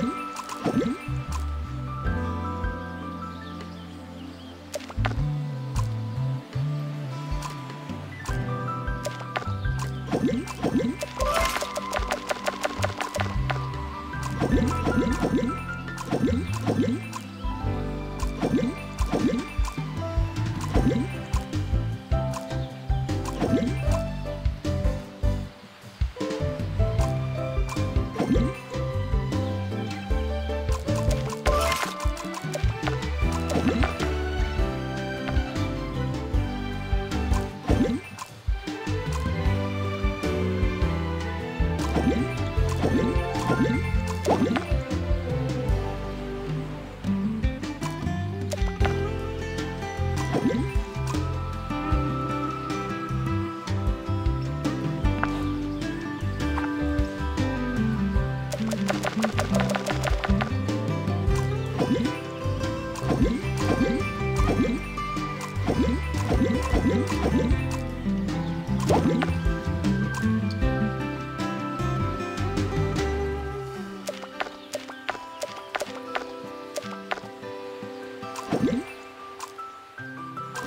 Mm-hmm.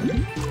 Mm-hmm.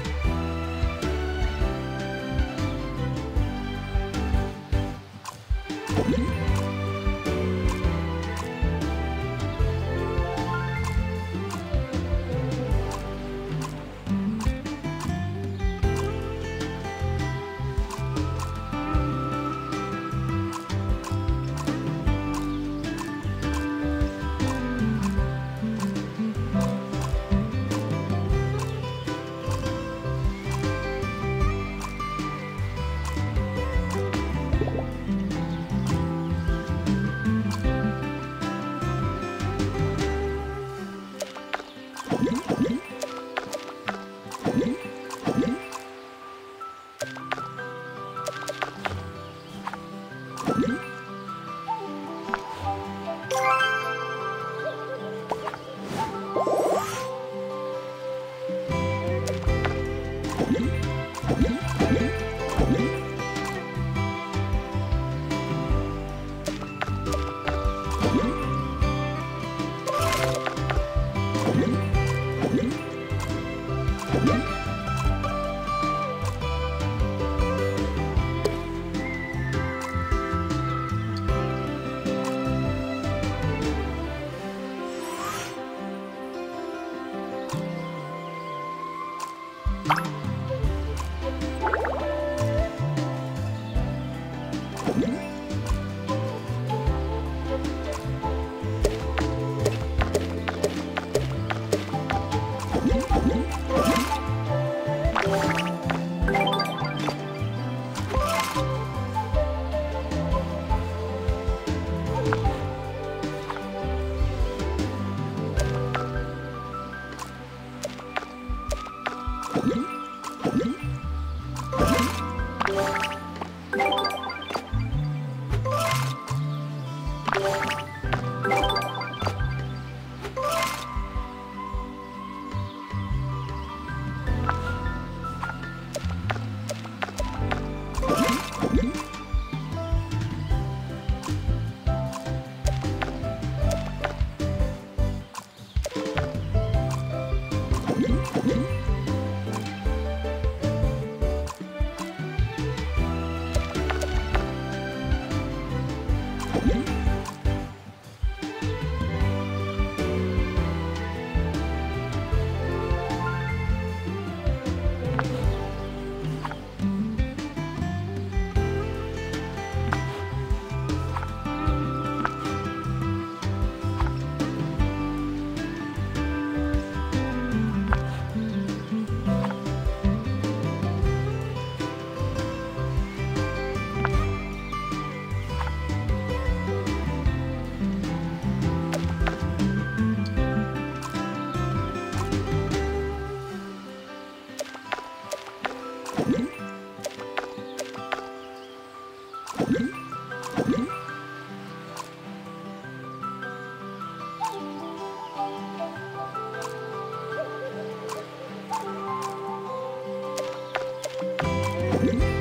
Thank